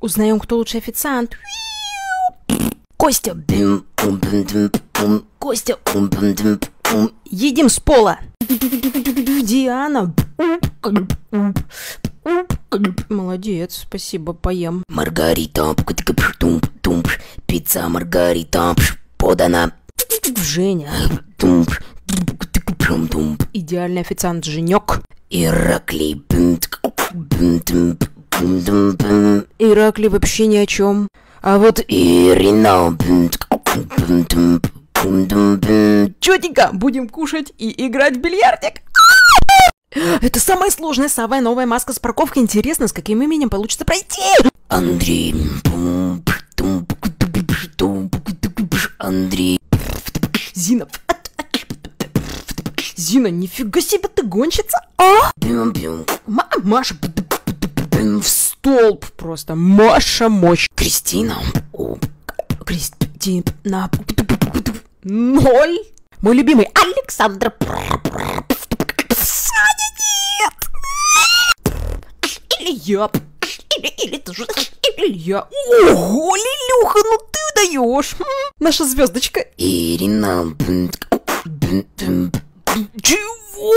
Узнаем, кто лучший официант. Костя. Костя. Едим с пола. Диана. Молодец, спасибо, поем. Маргарита. Пицца Маргарита, подана. Женя. Идеальный официант Женек. Ираклий, Иракли вообще ни о чем. А вот Ирина. Четенько, будем кушать и играть в бильярдик. Это самая сложная, самая новая маска с парковкой. Интересно, с каким именем получится пройти? Андрей. Андрей, Зина. Зина, нифига себе ты гонщица. А? Маша. В столб просто. Маша мощь. Кристина, Кристина. Ноль. Мой любимый Александр. Саня, нет. Или я. Или, или ты же. Или я. Ого, Лилюха, ну ты даешь. Наша звездочка. Ирина, Чего?